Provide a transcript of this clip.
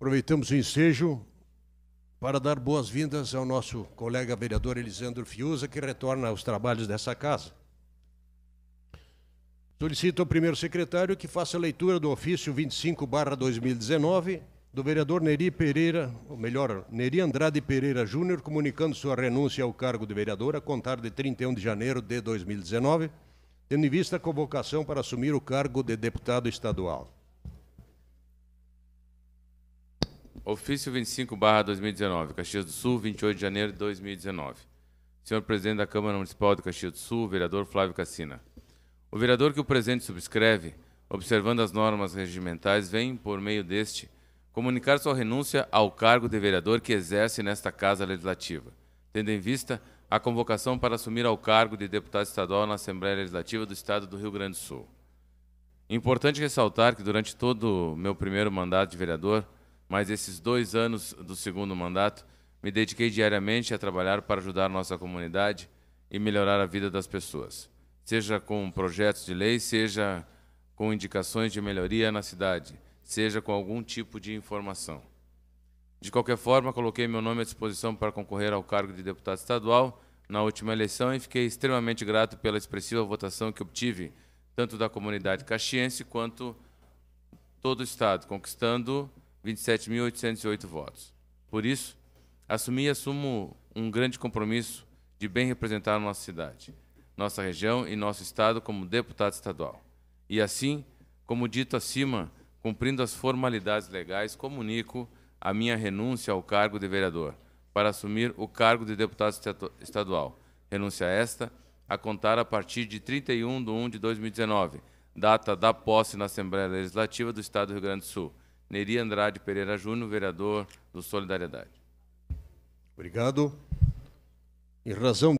Aproveitamos o ensejo para dar boas-vindas ao nosso colega vereador Elisandro Fiuza, que retorna aos trabalhos dessa casa. Solicito ao primeiro secretário que faça a leitura do ofício 25/2019 do vereador Neri Pereira, ou melhor, Neri Andrade Pereira Júnior, comunicando sua renúncia ao cargo de vereador a contar de 31 de janeiro de 2019, tendo em vista a convocação para assumir o cargo de deputado estadual. Ofício 25/2019, Caxias do Sul, 28 de janeiro de 2019. Senhor Presidente da Câmara Municipal de Caxias do Sul, vereador Flávio Cassina. O vereador que o presente subscreve, observando as normas regimentais, vem, por meio deste, comunicar sua renúncia ao cargo de vereador que exerce nesta Casa Legislativa, tendo em vista a convocação para assumir ao cargo de deputado estadual na Assembleia Legislativa do Estado do Rio Grande do Sul. Importante ressaltar que durante todo o meu primeiro mandato de vereador, mais esses dois anos do segundo mandato, me dediquei diariamente a trabalhar para ajudar nossa comunidade e melhorar a vida das pessoas, seja com projetos de lei, seja com indicações de melhoria na cidade, seja com algum tipo de informação. De qualquer forma, coloquei meu nome à disposição para concorrer ao cargo de deputado estadual na última eleição e fiquei extremamente grato pela expressiva votação que obtive, tanto da comunidade caxiense quanto todo o Estado, conquistando 27.808 votos. Por isso, assumi e assumo um grande compromisso de bem representar nossa cidade, nossa região e nosso Estado como deputado estadual. E assim, como dito acima, cumprindo as formalidades legais, comunico a minha renúncia ao cargo de vereador para assumir o cargo de deputado estadual. Renúncia esta a contar a partir de 31 de 1 de 2019, data da posse na Assembleia Legislativa do Estado do Rio Grande do Sul. Neri Andrade Pereira Júnior, vereador do Solidariedade. Obrigado. Em razão